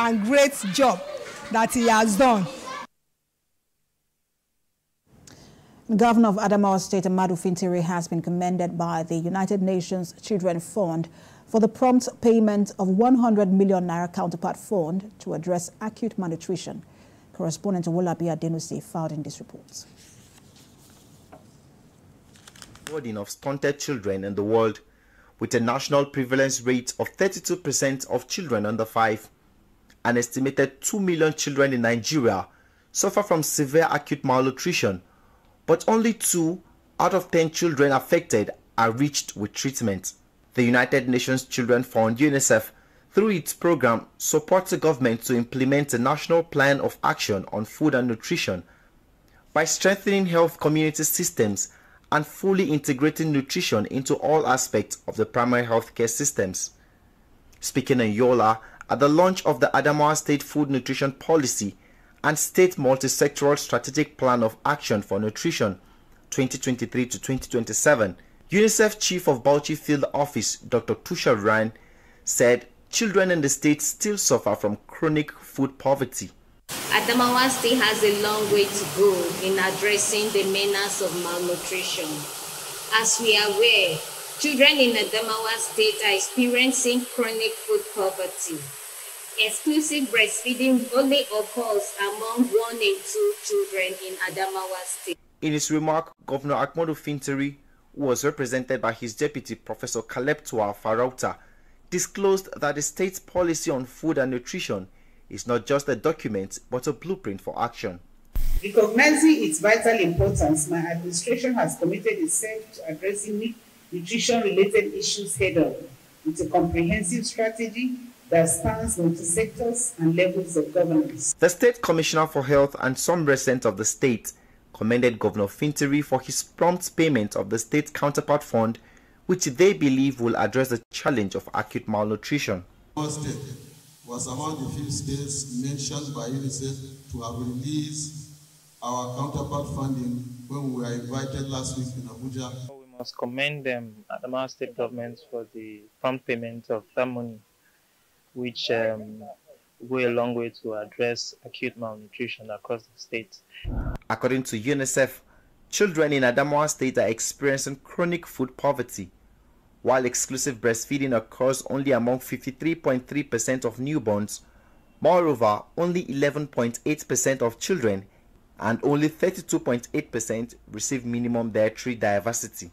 and great job that he has done. Governor of Adamawa State, Ahmadu Fintiri, has been commended by the United Nations Children Fund for the prompt payment of 100 million naira counterpart fund to address acute malnutrition. Correspondent Wolabi Adenusi filed in this report. Burden of stunted children in the world, with a national prevalence rate of 32% of children under 5. An estimated 2 million children in Nigeria suffer from severe acute malnutrition but only two out of 10 children affected are reached with treatment. The United Nations Children Fund UNICEF through its program supports the government to implement a national plan of action on food and nutrition by strengthening health community systems and fully integrating nutrition into all aspects of the primary healthcare systems. Speaking in Yola at the launch of the Adamawa State Food Nutrition Policy and State Multisectoral Strategic Plan of Action for Nutrition 2023 to 2027, UNICEF Chief of Bauchi Field Office Dr. Tushar Rane said children in the state still suffer from chronic food poverty. Adamawa State has a long way to go in addressing the menace of malnutrition. As we are aware, children in Adamawa State are experiencing chronic food poverty exclusive breastfeeding only occurs among one in two children in Adamawa State. In his remark, Governor Ahmadu Fintiri, who was represented by his deputy, Professor Kaletapwa Farauta, disclosed that the state's policy on food and nutrition is not just a document but a blueprint for action. Recognizing its vital importance, my administration has committed itself to addressing nutrition related issues head on with a comprehensive strategy that spans multi-sectors and levels of governance. The State Commissioner for Health and some residents of the state commended Governor Fintiri for his prompt payment of the state counterpart fund, which they believe will address the challenge of acute malnutrition. Our state was among the few states mentioned by UNICEF to have released our counterpart funding when we were invited last week in Abuja. Must commend them, Adamawa state government, for the prompt payment of that money which um, go a long way to address acute malnutrition across the state. According to UNICEF, children in Adamawa State are experiencing chronic food poverty, while exclusive breastfeeding occurs only among 53.3% of newborns. Moreover, only 11.8% of children and only 32.8% receive minimum dietary diversity.